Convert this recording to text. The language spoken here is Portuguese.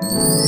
Música